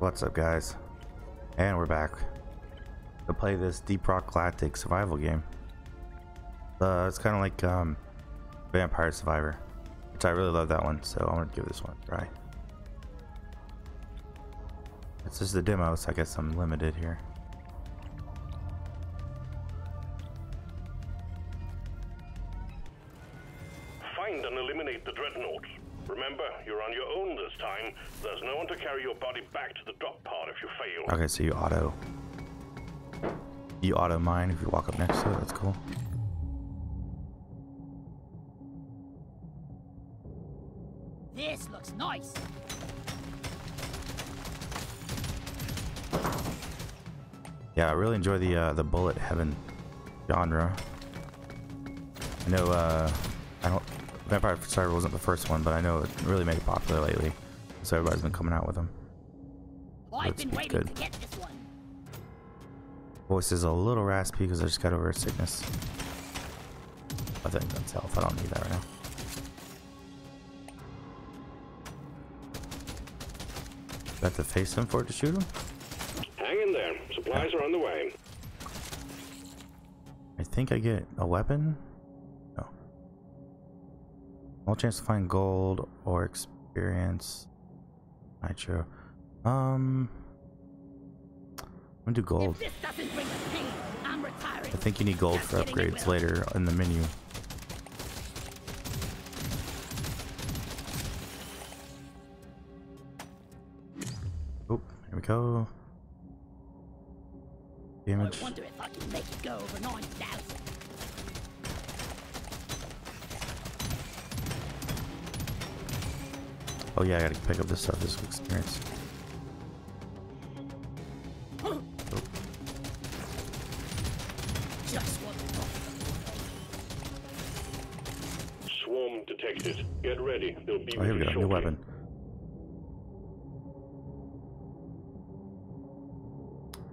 What's up guys? And we're back to play this Deep Rock Galactic survival game. Uh, it's kind of like um, Vampire Survivor, which I really love that one, so I'm gonna give this one a try. This is the demo, so I guess I'm limited here. Okay, so you auto. You auto mine if you walk up next to it, that's cool. This looks nice. Yeah, I really enjoy the uh, the bullet heaven genre. I know uh, I don't Vampire Survivor wasn't the first one, but I know it really made it popular lately, so everybody's been coming out with them. I've been good. to get this one. Voice is a little raspy because I just got over a sickness. I think that's health. I don't need that right now. Do I have to face him for it to shoot him? Hang in there. Supplies are on the way. I think I get a weapon. No. All chance to find gold or experience. Nitro. Um. I'm gonna do gold. If this doesn't bring the pain, I'm retiring. I think you need gold Just for upgrades later in the menu. Oh, here we go. I Damage. wonder if I can make it go over 9,000. Oh yeah, I gotta pick up this stuff. This experience. Weapon.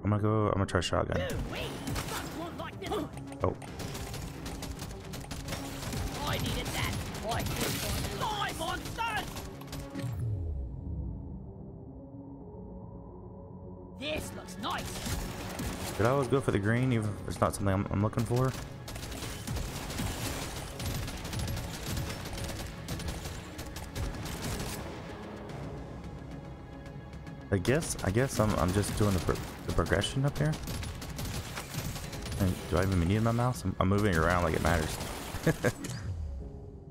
I'm gonna go. I'm gonna try shotgun. No, wait. Not one like this. Oh, I needed that. I did Die, monsters! This looks nice. did I always go for the green, even if it's not something I'm, I'm looking for? I guess. I guess I'm. I'm just doing the, pro the progression up here. And do I even need my mouse? I'm, I'm moving around like it matters.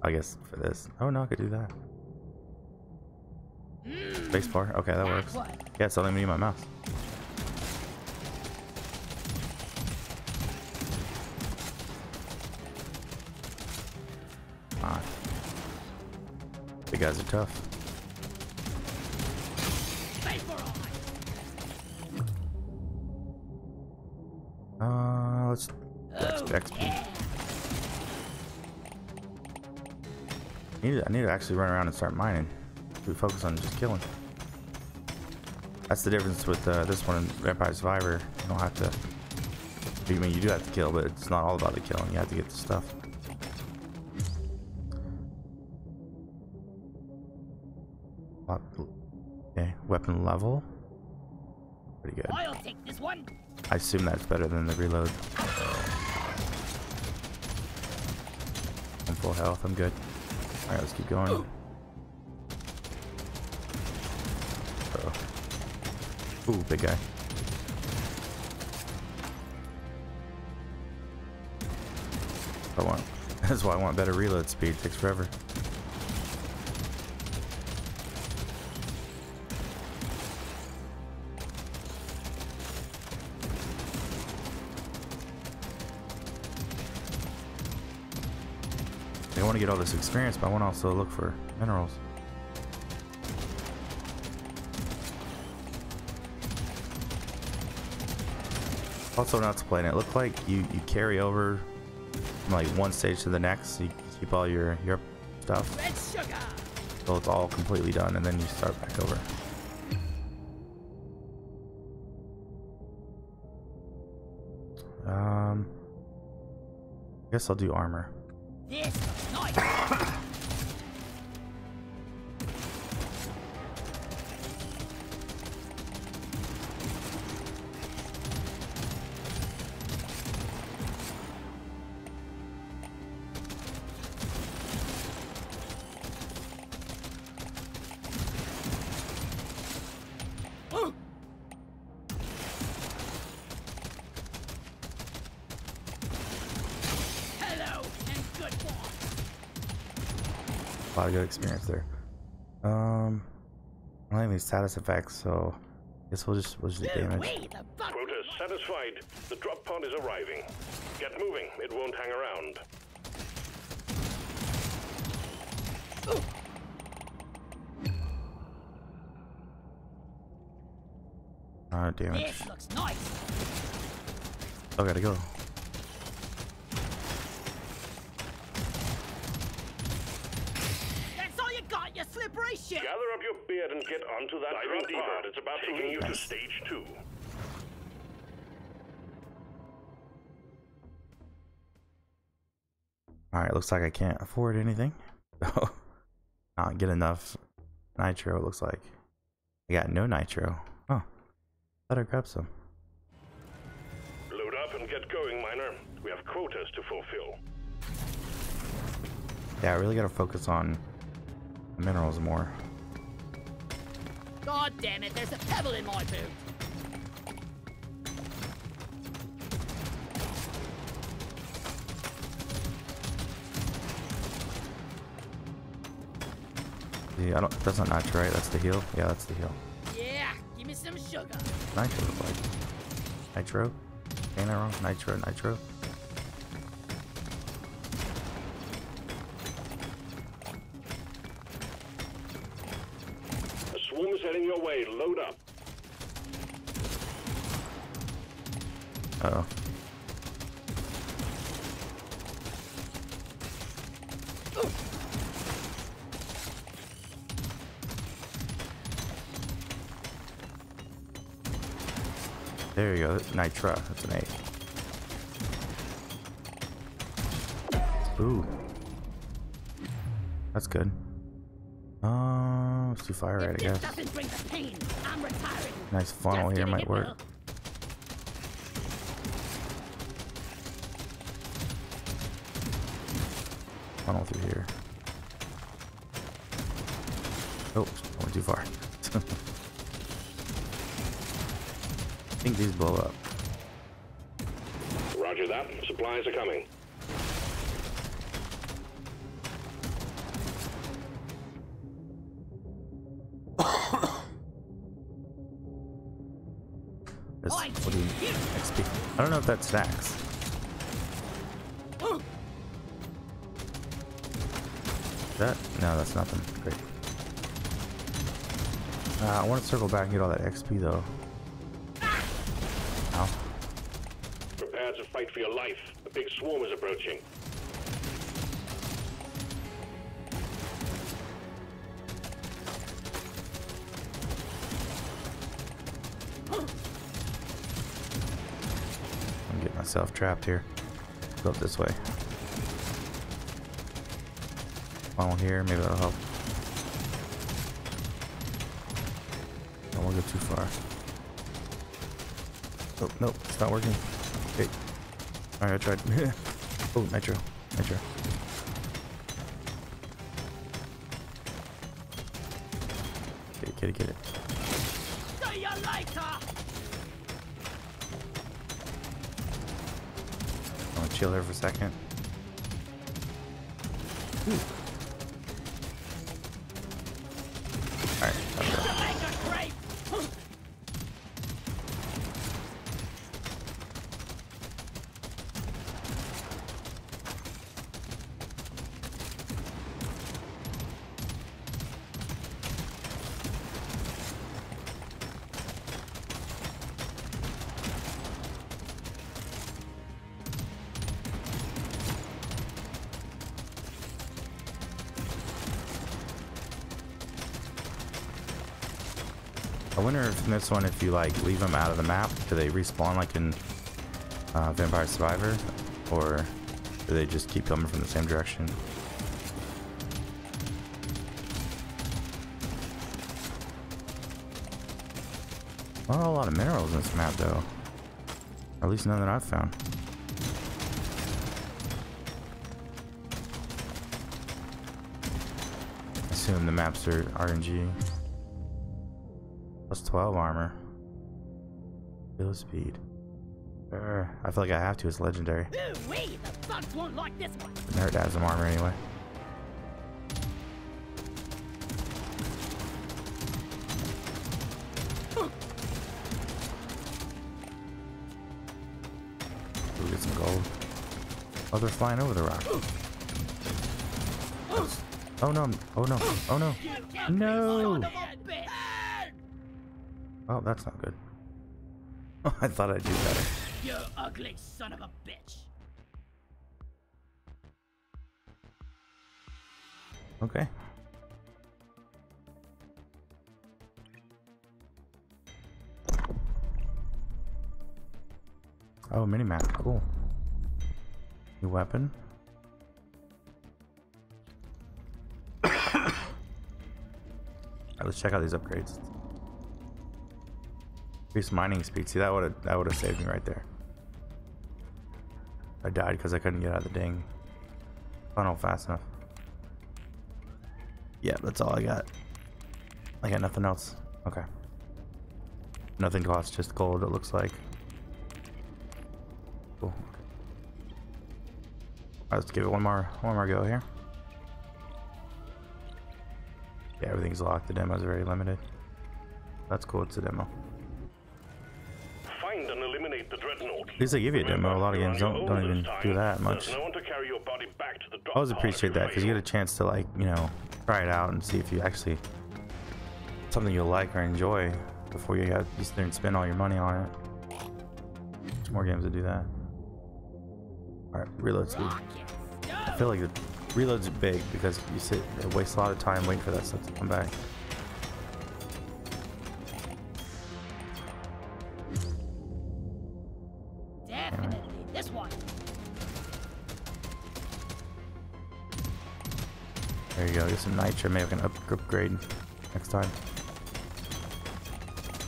I guess for this. Oh no, I could do that. Space bar. Okay, that works. Yeah, it's only me and my mouse. Ah. The guys are tough. Yeah. I need, to, I need to actually run around and start mining. We focus on just killing. That's the difference with uh, this one and Vampire Survivor. You don't have to. I mean, you do have to kill, but it's not all about the killing. You have to get the stuff. Okay, weapon level. Pretty good. I'll take this one. I assume that's better than the reload. Full health. I'm good. All right, let's keep going. Uh-oh. Ooh, big guy. I want. That's why I want better reload speed. takes forever. All this experience, but I want to also look for minerals. Also, not to play, it looked like you you carry over from like one stage to the next. So you keep all your your stuff till it's all completely done, and then you start back over. Um, I guess I'll do armor. This lot of good experience there. Um, I don't have any status effects, so I guess we'll just we'll just do damage. Quota satisfied. The drop pod is arriving. Get moving. It won't hang around. Alright, damage. This looks nice. Oh, gotta go. That's all you got, you slippery shit. Gather up your beard and get onto that drop pod. It's about taking you to stage two. Alright, looks like I can't afford anything. So, oh, not get enough nitro, it looks like. I got no nitro. Huh. Better grab some. Load up and get going, Miner. We have quotas to fulfill. Yeah, I really gotta focus on minerals more. God damn it, there's a pebble in my boot. Yeah, I don't, that's not nitro, right? That's the heal? Yeah, that's the heal. Yeah, give me some sugar. Nitro like. Nitro? Ain't that wrong? Nitro, nitro. Swarm is heading your way. Load up. Oh. There you go, Nitra, that's an A. Ooh. That's good. Let's fire right, I If guess. this doesn't bring the pain, Nice funnel Just here might it work. will. Funnel through here. Oh, I went too far. I think these blow up. Roger that. Supplies are coming. That stacks. That? No, that's nothing. Great. Uh, I want to circle back and get all that XP though. Ow. Prepare to fight for your life. A big swarm is approaching. Trapped here. Go up this way. Funnel here, maybe that'll help. Don't want to go too far. Oh, nope, it's not working. Okay. Alright, I tried. oh, nitro. Nitro. Get it, get it, get it. To chill for a second. Alright, I wonder if in this one, if you like leave them out of the map, do they respawn like in uh, Vampire Survivor, or do they just keep coming from the same direction? Not a lot of minerals in this map, though. Or at least none that I've found. Assume the maps are RNG. 12 armor. Build speed. Sure. I feel like I have to. It's legendary. Ooh, wee, the thugs won't like this one. Nerd has some armor anyway. We'll get some gold. Oh, they're flying over the rock. Oh no! Oh no! Oh no! No! Oh, that's not good. I thought I'd do better. You ugly son of a bitch. Okay. Oh, mini map, cool. New weapon. Let's check out these upgrades. Increase mining speed. See that would have that would have saved me right there. I died because I couldn't get out of the ding funnel fast enough. Yeah, that's all I got. I got nothing else. Okay. Nothing costs, just gold, it looks like. Cool. Right, let's give it one more one more go here. Yeah, everything's locked. The demo's very limited. That's cool, it's a demo. At least they give you a demo. A lot of games don't don't even do that much. There's no one to carry your body back to the drop I always appreciate that because you get a chance to like, you know, try it out and see if you actually something you'll like or enjoy before you have you sit there and spend all your money on it. There's more games that do that. Alright, reload speed. I feel like the reloads are big because you sit it wastes a lot of time waiting for that stuff to come back. Some nitro, maybe I can up upgrade next time.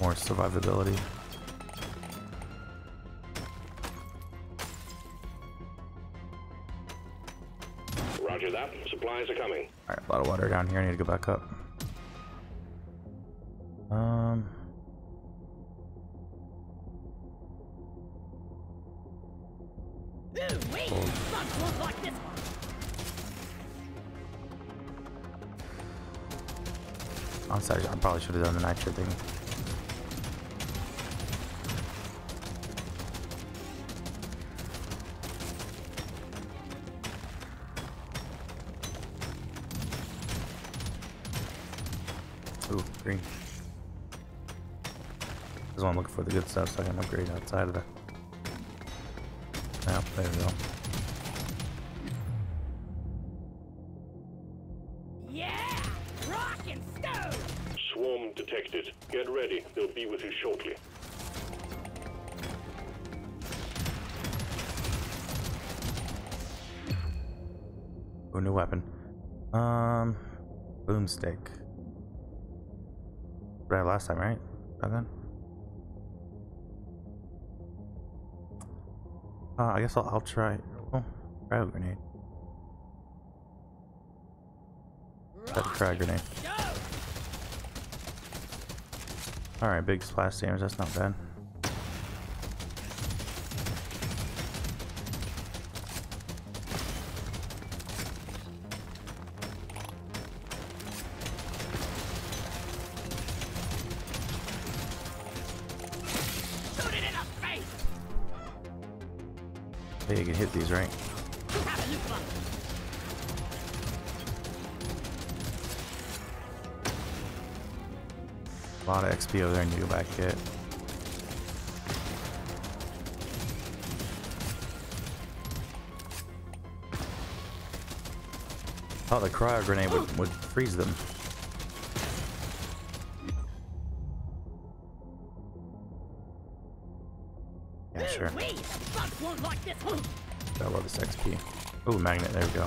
More survivability. Roger that. Supplies are coming. Alright, a lot of water down here. I need to go back up. Should have done the nitro thing. Ooh, green. This is I'm looking for the good stuff so I can upgrade outside of the. Ready. They'll be with you shortly. Ooh, new weapon. Um, boomstick. What I last time, right? Then. Uh, I guess I'll, I'll try. Oh, cryo grenade. The cryo grenade. Go! All right, big splash damage. That's not bad. Shoot it in the face! Hey, you can hit these, right? A lot of XP over there, and you go back get. Oh, the cryo grenade would, would freeze them. Yeah, sure. Ooh. Bugs won't this one. Got all this XP. Oh, magnet. There we go.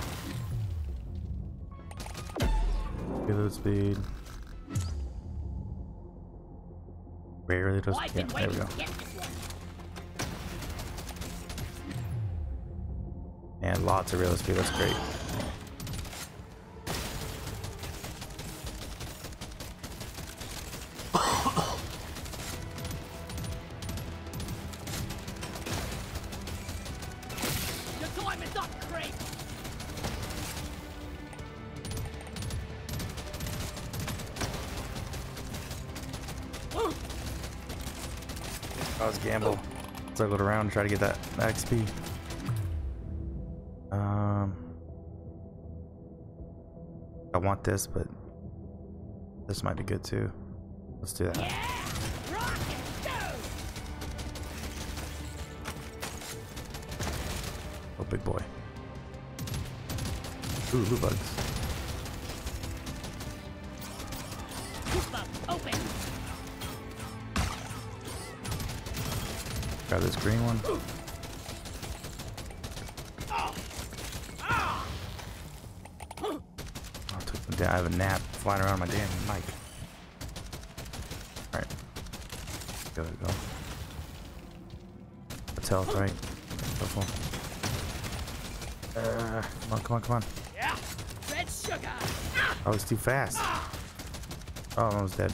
Reload speed. Rarely does. Yeah, there we go. to get this one. And lots of real speed. That's great. circled around and try to get that, XP. Um, I want this, but this might be good too. Let's do that. Oh, big boy. Ooh, blue bugs. Grab this green one. Oh, I took them down. I have a nap flying around my damn mic. Alright. Go, go. Let's health, right? Careful. Uh, come on, come on, come on. Yeah! Red sugar! Oh, it's too fast. Oh, I'm almost dead.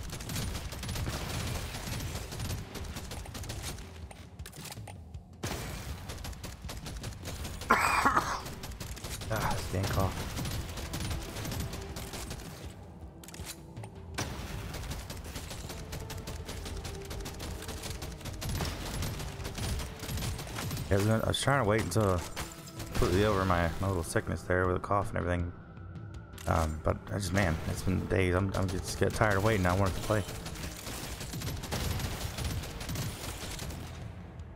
Was I was trying to wait until completely over my, my little sickness there with a cough and everything. Um, but I just, man, it's been days. I'm, I'm just get tired of waiting. I wanted to play.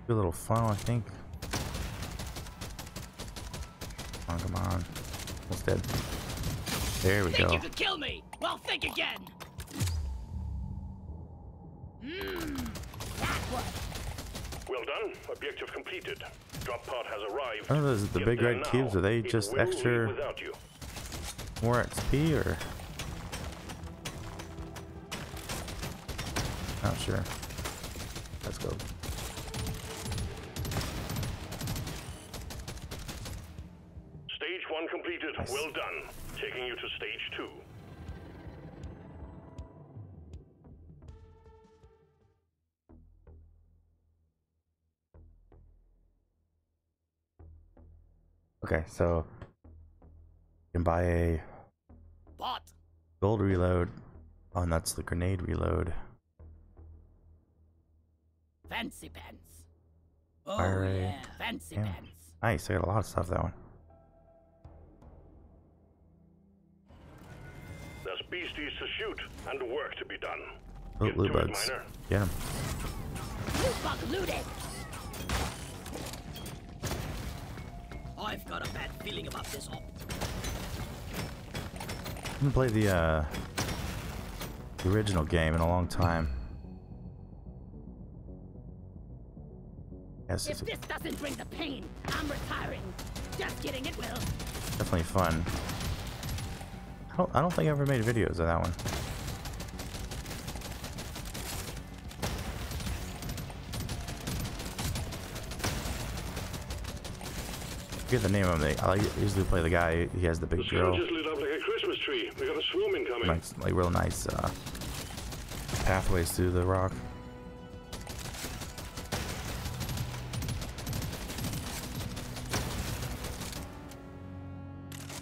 Do a little fun, I think. Come on, come on. Almost dead. There we Think go. you could kill me? Well, think again! Done. Objective completed. Drop pod has arrived. Oh, know, is the Get big red now. cubes, are they just extra- you. More XP or? Not sure. Let's go. Stage one completed. Nice. Well done. Taking you to stage two. Okay, so you can buy a bought. gold reload. Oh, and that's the grenade reload. Fancy pants. Oh, Fire rate. yeah, fancy Yeah. pants. Nice, I got a lot of stuff that one. There's beasties to shoot and work to be done. Oh, Get blue to it, bugs. miner. Get them. Loot bug looted! I've got a bad feeling about this op. I haven't played the uh the original game in a long time. Yes, If this doesn't bring the pain, I'm retiring. Just kidding, it will. definitely fun. I don't, I don't think I ever made videos of that one. Forget the name of it. I like, usually play the guy. He has the The big sky drill. just lit up like a Christmas tree. We got a swoom incoming. Nice, like real nice uh, pathways through the rock.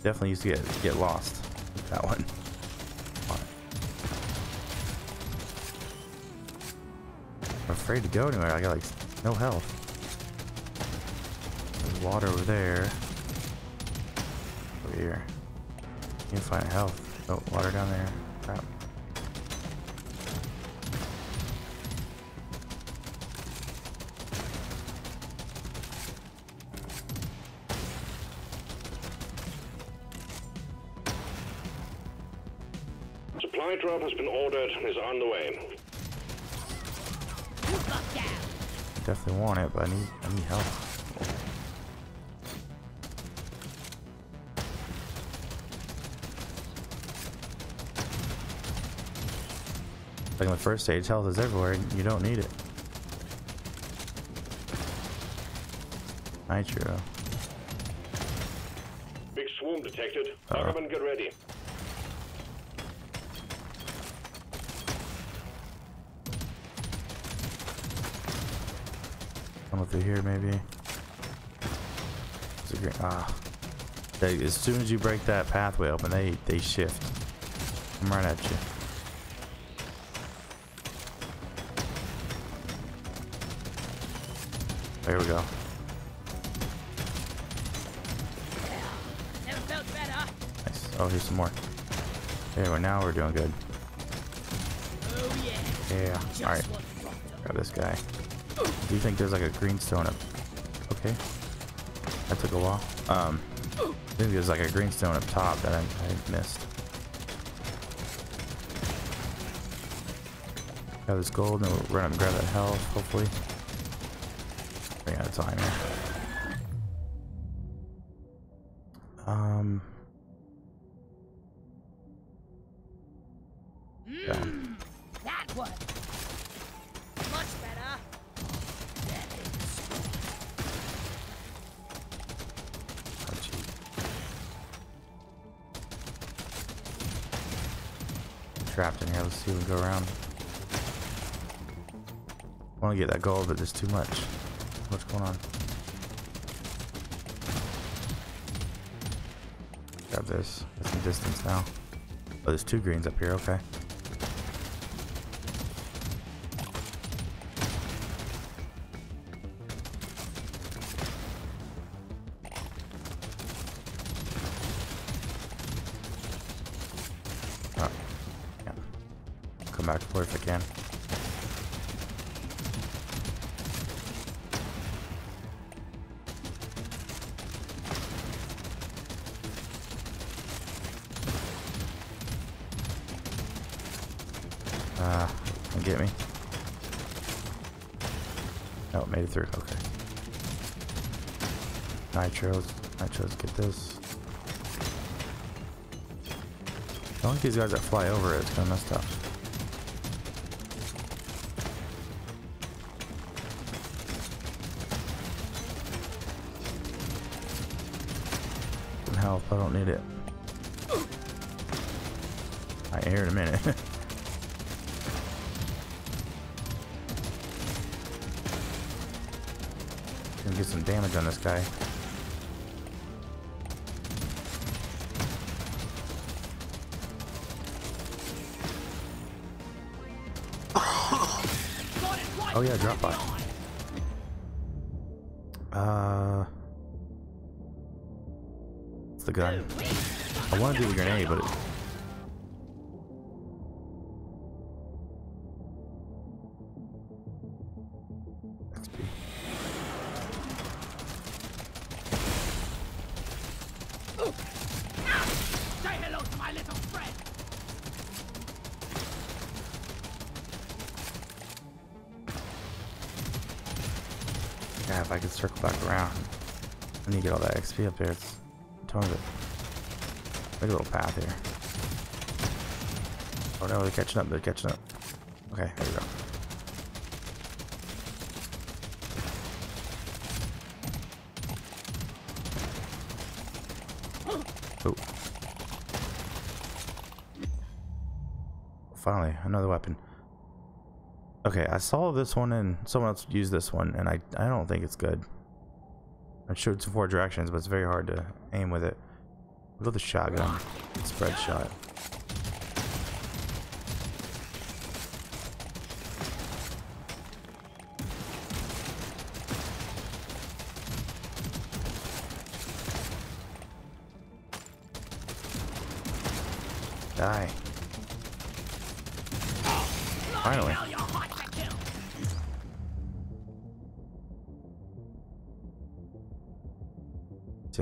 Definitely used to get get lost that one. I'm afraid to go anywhere. I got like no health. There's water over there. Over here. Can't find health. Oh, water down there. Crap. Supply drop has been ordered and is on the way. Loot bug down. Definitely want it, but I need I need help. Like in the first stage, health is everywhere. and You don't need it. Nitro. Big swoom detected. Uh-oh. Ackerman, get ready. Come through here, maybe. It's a green. Ah. They, as soon as you break that pathway open, they they shift. I'm right at you. There we go. Never felt better. Nice. Oh, here's some more. Okay, well now we're doing good. Oh yeah. Yeah. All right. Grab this guy. Do you think there's like a green stone up? Okay. That took a while. Um, I think there's like a green stone up top that I, I missed. Grab this gold and we'll run up and grab that health, hopefully. Running time here. Um. Yeah. That one. Much better. Oh. Trapped in here. Let's see if we can go around. I want to get that gold, but there's too much. Going on? Grab this. Get some distance now. Oh, there's two greens up here. Okay. Nitros. Nitros, get this. I don't like these guys that fly over it. It's kind of messed up. Some help. I don't need it. I hear in a minute. Gonna get some damage on this guy. Oh yeah, drop by. Uh, it's the gun. I want to do the grenade, but it, XP up there. It's a ton of. Make a little path here. Oh no, they're catching up. They're catching up. Okay, there we go. Oh. Finally, another weapon. Okay, I saw this one and someone else used this one, and I I don't think it's good. I showed some four directions, but it's very hard to aim with it. Go the shotgun, spread shot. Die. Finally.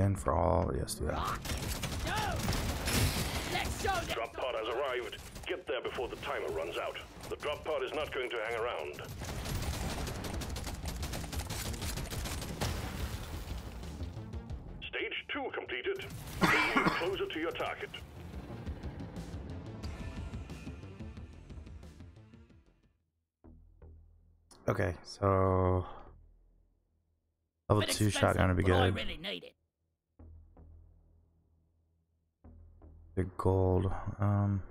Ten for all. Yes, do that. Go. Let's show them. Drop pod has arrived. Get there before the timer runs out. The drop pod is not going to hang around. Stage two completed. You closer to your target. Okay, so level two expensive, shotgun would be but I good. really need it. Big gold. Um,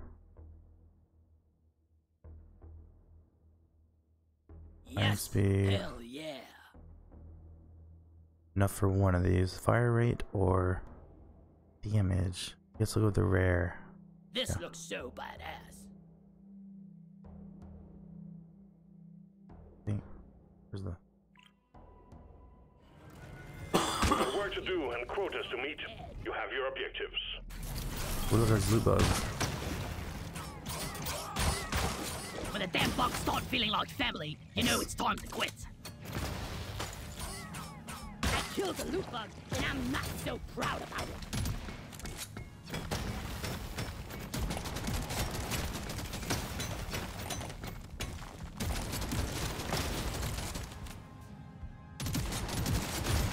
Yes. speed. Hell yeah. enough for one of these. Fire rate or damage. Guess we'll go with the rare. This Yeah. looks so badass. I think. Where's the? Got work to do and quotas to meet. You have your objectives. Oh, look, there's loot bugs. When the damn bugs start feeling like family, you know it's time to quit. I killed the loot bug, and I'm not so proud about it.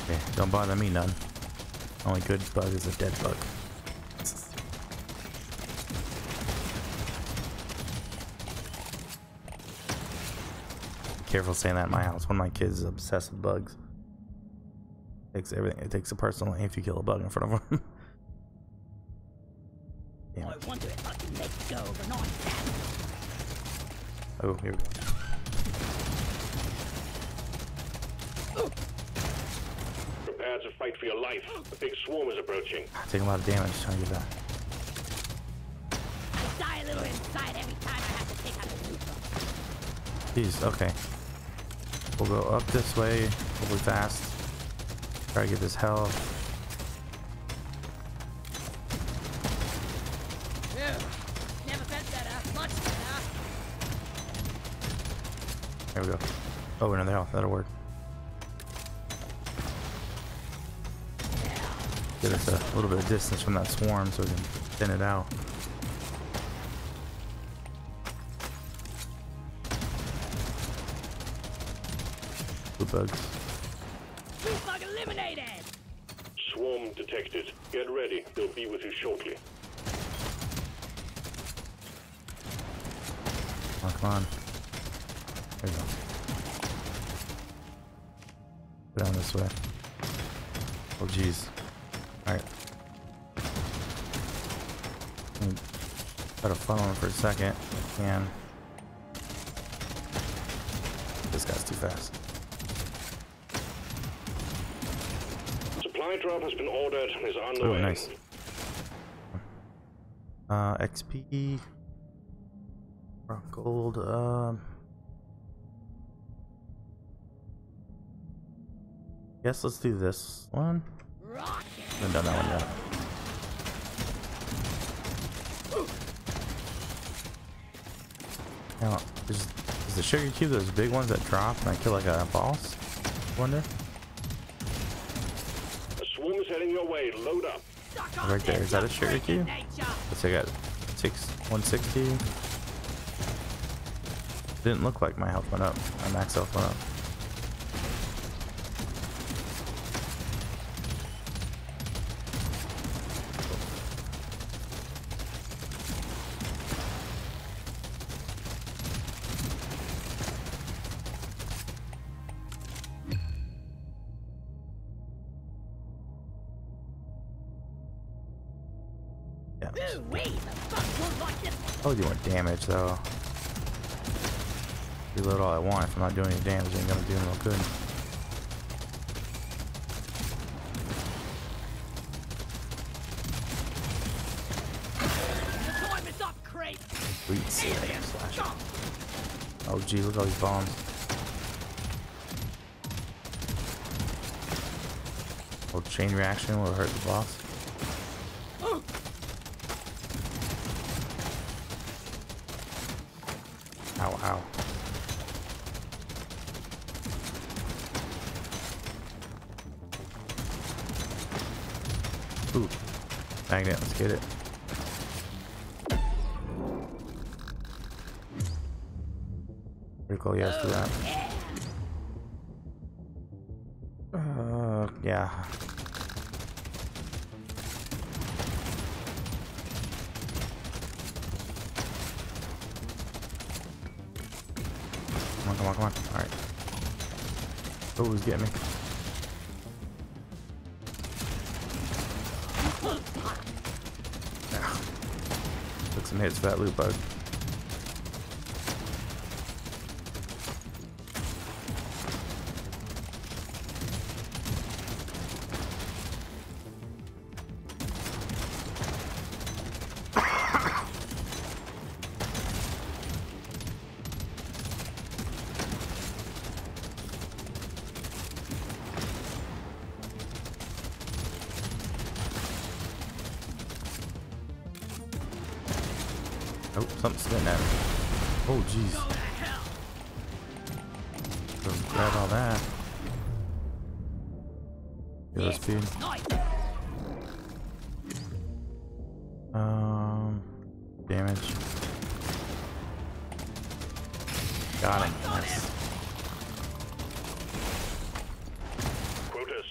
Okay, don't bother me none. Only good bug is a dead bug. Careful saying that in my house. One of my kids is obsessed with bugs. Takes everything. It takes a personal if you kill a bug in front of him. Damn I it. wonder if I can make go of an ice Oh, here we go. Prepare to fight for your life. A big swarm is approaching. Ah, Taking a lot of damage trying to get that. I die a little inside every time I have to take out a loot bug. Jeez, okay. We'll go up this way, hopefully fast. Try to get this health. There we go. Oh, another health. That'll work. Get us a little bit of distance from that swarm so we can thin it out. Bugs. Loot bug eliminated! Swarm detected. Get ready. They'll be with you shortly. Come on, come on. There we go. Go down this way. Oh, jeez. Alright. Try to funnel him for a second. if I Can. This guy's too fast. Supply drop has been ordered. Is on the Oh, nice. Uh, XP. Rock Gold. Um. Guess let's do this one. Rocket! Haven't done that one yet. Now, is, is the sugar cube those big ones that drop and I kill like a boss? Wonder. A swarm is heading your way. Load up. Right there. Is that a you sugar freaking cube? nature. Let's see, I got six, 160. Didn't look like my health went up. My max health went up. Do more damage though. Reload all I want. If I'm not doing any damage, I ain't gonna do no good. Oh, gee, look at all these bombs. Little chain reaction will hurt the boss. Get it. Critical, yes, do that. Uh, yeah. Come on, come on, come on. Alright. Oh, who's getting me? Some hits for that loot bug.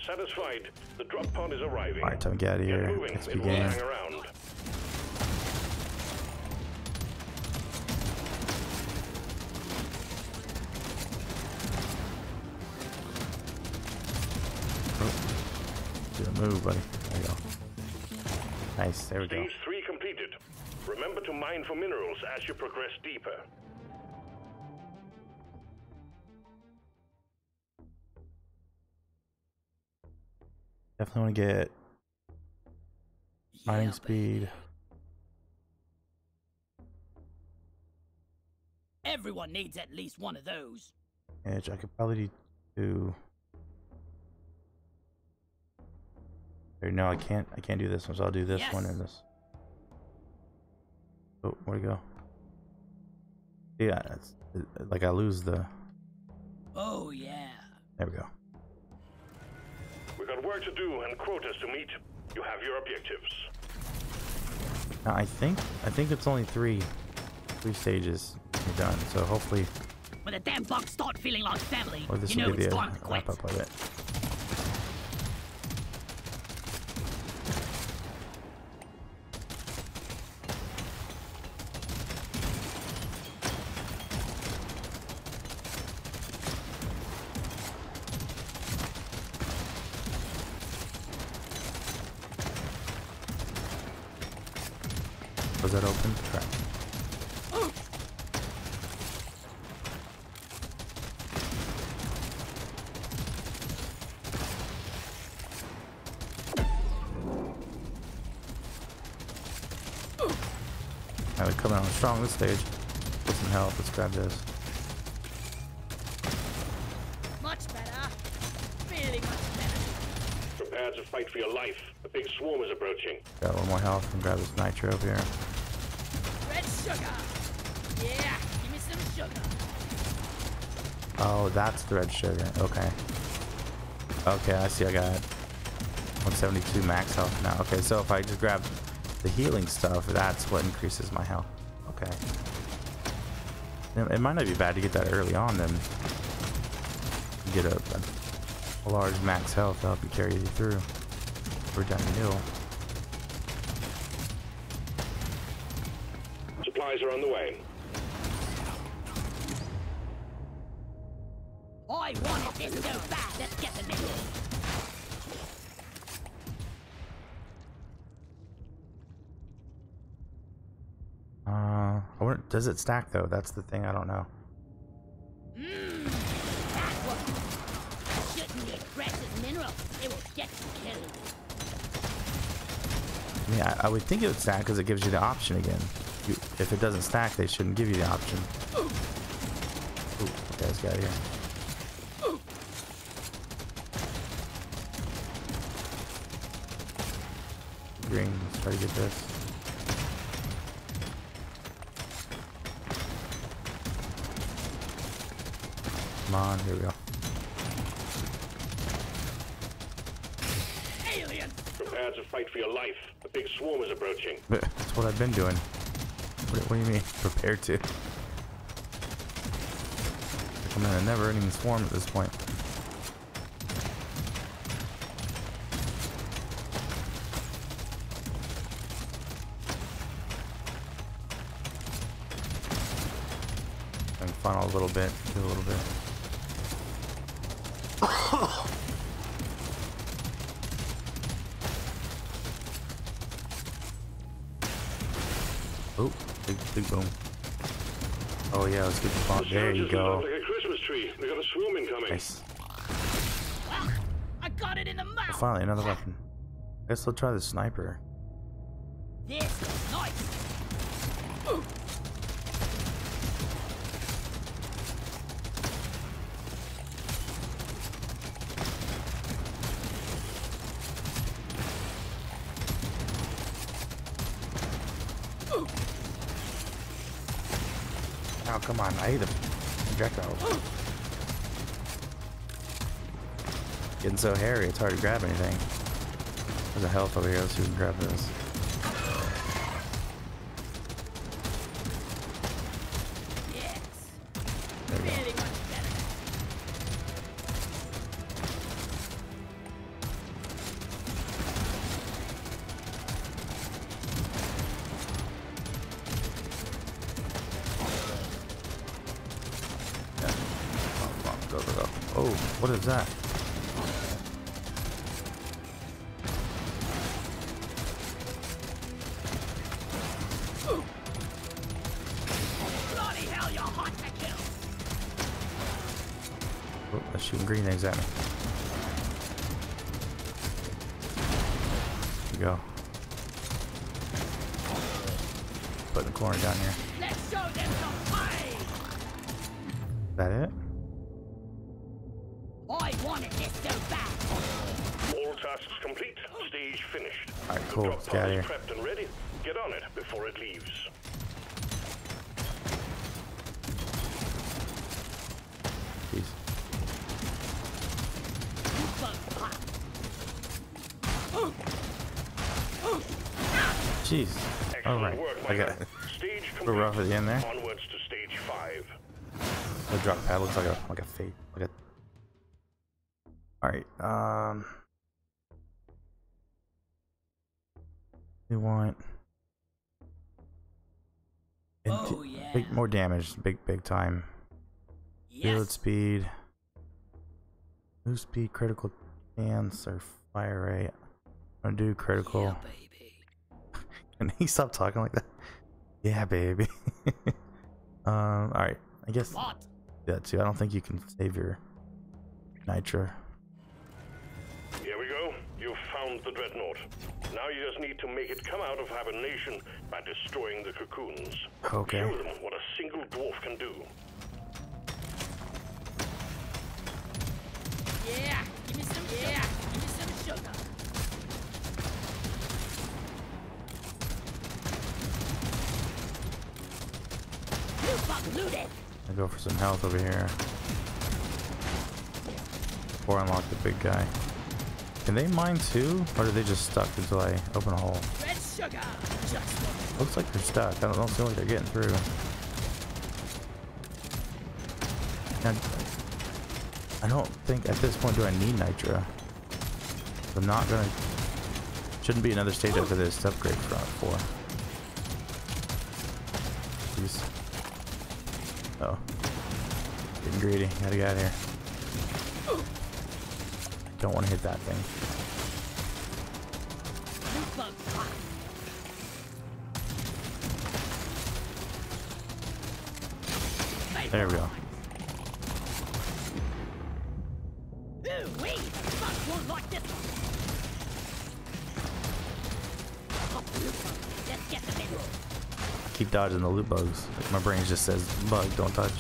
Satisfied. The drop pod is arriving. Alright, time to get out of Get here. moving. It XP won't game. around. Oh, Do a move, buddy. There you go. Nice. There we go. Stage three completed. Remember to mine for minerals as you progress deeper. Definitely want to get mining Yeah, speed. Everyone needs at least one of those. Edge. I could probably do. No, I can't. I can't do this one. So I'll do this one and this. Oh, where'd it go? Yeah, it's it- like I lose the. Oh yeah. There we go. We've got work to do and quotas to meet. You have your objectives. I think I think it's only three, three stages. You're done. So hopefully, When the damn bugs start feeling like family, or this you know will be it's the time to quit. wrap up of it. Was that open? Crap. Now we're coming on strong this stage. Get some help. Let's grab this. Much better. Really much better. Prepare to fight for your life. A big swarm is approaching. Got one more health and grab this Nitra up here. Red sugar. Yeah, give me some sugar. Oh, that's the red sugar. Okay. Okay, I see. I got 172 max health now. Okay, so if I just grab the healing stuff, that's what increases my health. Okay. It might not be bad to get that early on, then get a, a, large max health to help you carry you through. We're down the hill. Supplies are on the way. I wanted this so bad. Let's get the minerals. Uh, I wonder, does it stack though? That's the thing I don't know. Mmm, that one. Shouldn't get precious minerals. It will get you killed. I mean, I, would think it would stack because it gives you the option again. You, if it doesn't stack, they shouldn't give you the option. Ooh, okay, this guy here. Green, let's try to get this. Come on, here we go. Alien. Prepare to fight for your life. A big swarm is approaching. That's what I've been doing. What, what do you mean, prepared to? I'm in a never-ending swarm at this point. And funnel a little bit, do a little bit. Oh, big, big boom. Oh yeah, let's get the bomb. The There you surge is lit go. like a Christmas tree. We got a swarm incoming. Nice. Well, I got it in the mouth. Finally, another weapon. I Guess I'll try the sniper. This is nice. Oh, I hate the projectile. Getting so hairy, it's hard to grab anything. There's a health over here, let's see if we can grab this. Shooting green eggs at me. There we go. Put the corner down here. Let's show them some pain. Is that it? I wanted this so bad. All tasks complete. Stage finished. Alright, The cool. drop Let's get out of here. prepped and ready. Get on it before it leaves. Jeez. Bug pop. Jeez. Excellent Alright. work, I got man. Stage. We're rough at the end there. Onwards to stage five. The drop pod looks like a like a fate. Like a Alright, um we want Oh, yeah. big more damage, big big time. Field Yes. speed. Move speed, critical chance, or fire rate. I'm gonna do critical. Yeah, baby. Can he stop talking like that? Yeah, baby. um, alright. I guess What? that too. I don't think you can save your Nitra. Here we go. You've found the dreadnought. Now you just need to make it come out of hibernation by destroying the cocoons. Okay. Show them what a single dwarf can do. Yeah. Give me some. Yeah. Give me some sugar. You fuck looted. I'll go for some health over here. Or unlock the big guy. Can they mine too? Or are they just stuck until I open a hole? Red sugar. Just Looks like they're stuck. I don't, don't feel like they're getting through. And I don't think at this point do I need Nitra. I'm not gonna. Shouldn't be another stage after this to upgrade for for. Jeez. Oh. Getting greedy. Gotta get out of here. Don't want to hit that thing. There we go. Keep dodging the loot bugs. My brain just says bug, don't touch.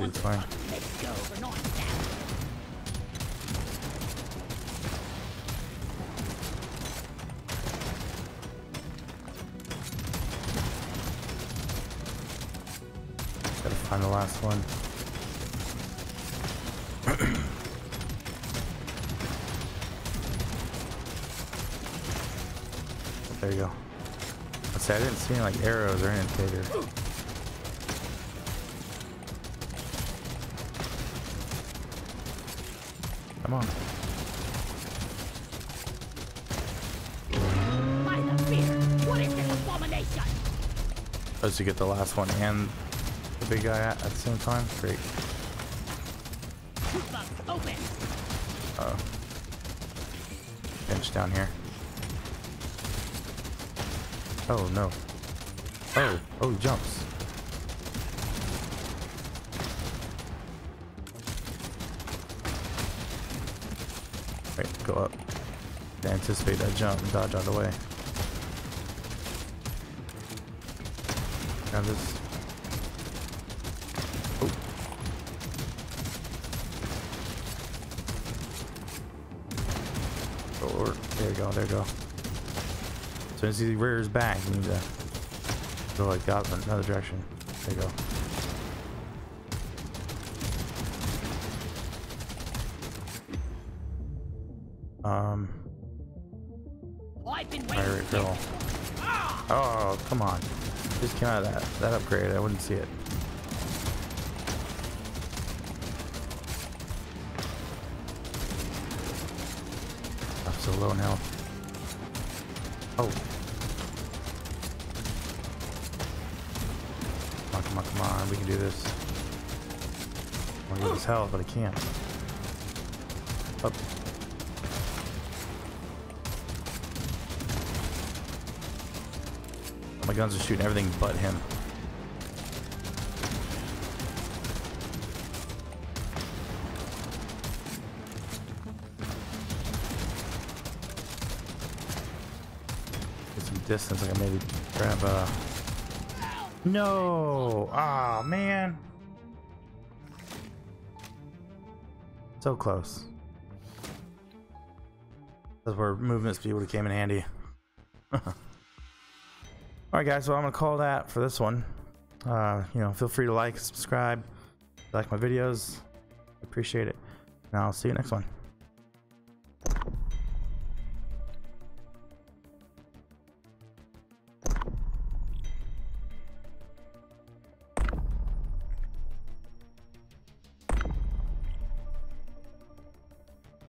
It's fine. Gotta find the last one. there you go. Said I didn't see any like arrows or anything. Come on. By the beard, what is this abomination? Supposed to get the last one and the big guy at, at the same time. Great. Open. Uh oh. Bench down here. Oh no. Oh, oh, he jumps. Go up. Anticipate that jump and dodge out of the way. Grab this. Oh. Oh, there you go, there you go. So as he rears back, you need to go like in another direction. There you go. Came of that, that upgrade. I wouldn't see it. I'm so low in health. Oh. Come on, come on, come on. We can do this. I want to get this health, but I can't. My guns are shooting everything but him. Get some distance. I can maybe grab a. No! Ah, man. So close. That's where movement speed would have came in handy. Guys, well I'm going to call that for this one. Uh, you know, feel free to like, subscribe, like my videos. Appreciate it. And I'll see you next one.